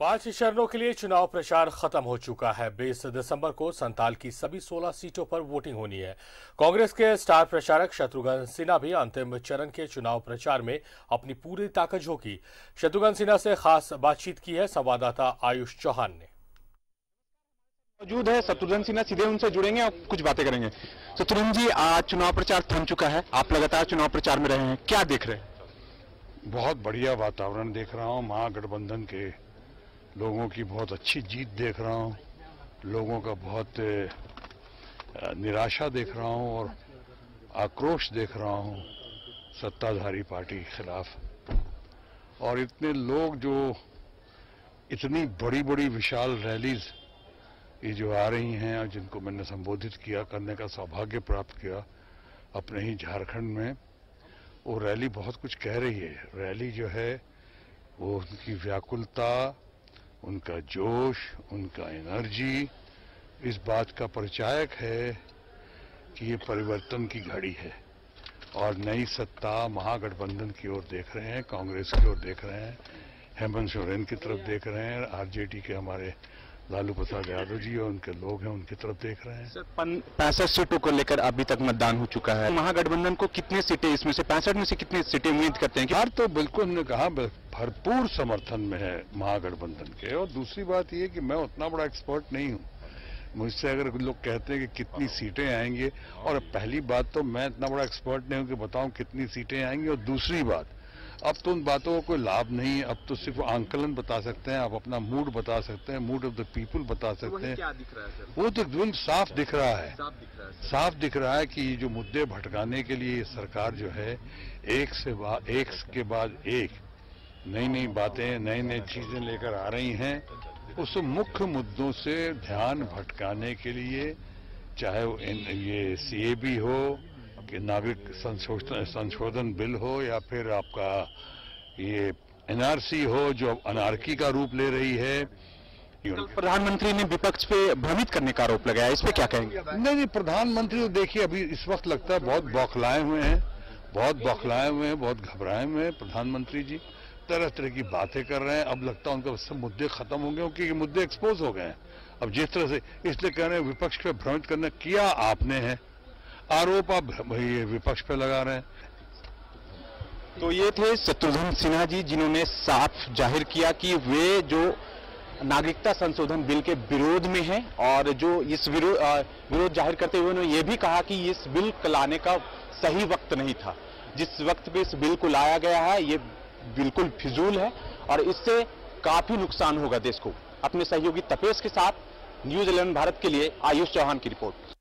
पाँच चरणों के लिए चुनाव प्रचार खत्म हो चुका है। 20 दिसंबर को संताल की सभी 16 सीटों पर वोटिंग होनी है। कांग्रेस के स्टार प्रचारक शत्रुघ्न सिन्हा भी अंतिम चरण के चुनाव प्रचार में अपनी पूरी ताकत झोंकी। शत्रुघ्न सिन्हा से खास बातचीत की है संवाददाता आयुष चौहान ने। मौजूद है शत्रुघ्न सिन्हा सीधे उनसे जुड़ेंगे और कुछ बातें करेंगे। शत्रुघ्न जी आज चुनाव प्रचार थम चुका है। आप लगातार चुनाव प्रचार में रहे हैं। क्या देख रहे हैं? बहुत बढ़िया वातावरण देख रहा हूँ महागठबंधन के। लोगों की बहुत अच्छी जीत देख रहा हूँ, लोगों का बहुत निराशा देख रहा हूँ और आक्रोश देख रहा हूँ सत्ताधारी पार्टी के खिलाफ। और इतने लोग जो इतनी बड़ी बड़ी विशाल रैलीज ये जो आ रही हैं और जिनको मैंने संबोधित किया, करने का सौभाग्य प्राप्त किया अपने ही झारखंड में, वो रैली बहुत कुछ कह रही है। रैली जो है, वो उनकी व्याकुलता उनका जोश उनका एनर्जी इस बात का परिचायक है कि ये परिवर्तन की घड़ी है। और नई सत्ता महागठबंधन की ओर देख रहे हैं कांग्रेस की ओर देख रहे हैं हेमंत सोरेन की तरफ़ देख रहे हैं आरजेडी के हमारे लालू प्रसाद यादव जी और उनके लोग हैं उनकी तरफ़ देख रहे हैं। पैंसठ सीटों को लेकर अभी तक मतदान हो चुका है। महागठबंधन को कितने सीटें इसमें से पैंसठ में से कितनी सीटें उम्मीद करते हैं हर तो बिल्कुल हमने कहा भरपूर समर्थन में है महागठबंधन के। और दूसरी बात यह कि मैं उतना बड़ा एक्सपर्ट नहीं हूँ। मुझसे अगर लोग कहते हैं कि कितनी सीटें आएँगे और पहली बात तो मैं इतना बड़ा एक्सपर्ट नहीं हूँ कि बताऊँ कितनी सीटें आएँगी। और दूसरी बात अब तो उन बातों का कोई लाभ नहीं है। अब तो सिर्फ़ आंकलन बता सकते हैं आप अपना मूड बता सकते हैं मूड ऑफ़ द पीपुल बता तो सकते हैं। है वो तो एकदम साफ़ दिख रहा है। साफ़ दिख रहा है साफ़ दिख रहा है कि जो मुद्दे भटकाने के लिए सरकार जो है एक से एक के बाद एक नई नई बातें नई नई चीज़ें लेकर आ रही हैं। उस मुख्य मुद्दों से ध्यान भटकाने के लिए चाहे वो ये सीएबी हो कि नागरिक संशोधन संशोधन बिल हो या फिर आपका ये एनआरसी हो जो अनारकी का रूप ले रही है। प्रधानमंत्री ने विपक्ष पे भ्रमित करने का आरोप लगाया इस पे क्या कहेंगे? नहीं नहीं प्रधानमंत्री तो देखिए अभी इस वक्त लगता है बहुत बौखलाए हुए हैं बहुत बौखलाए हुए हैं बहुत घबराए हुए हैं प्रधानमंत्री जी। तरह तरह की बातें कर रहे हैं। अब लगता है उनके सब मुद्दे खत्म हो गए क्योंकि मुद्दे एक्सपोज हो गए हैं। अब जिस तरह से इसलिए कह रहे हैं, विपक्ष पे भ्रमित करना किया आपने है। आरोप आप विपक्ष पे लगा रहे हैं। तो ये थे शत्रुघ्न सिन्हा जी, जिन्होंने साफ़ ज़ाहिर किया कि वे जो नागरिकता संशोधन बिल के विरोध में हैं और जो इस विरोध विरोध ज़ाहिर करते हुए उन्होंने ये भी कहा कि इस बिल लाने का सही वक्त नहीं था। जिस वक्त पे इस बिल को लाया गया है, ये बिल्कुल फिजूल है और इससे काफ़ी नुकसान होगा देश को। अपने सहयोगी तपेश के साथ न्यूज़ इलेवन भारत के लिए आयुष चौहान की रिपोर्ट।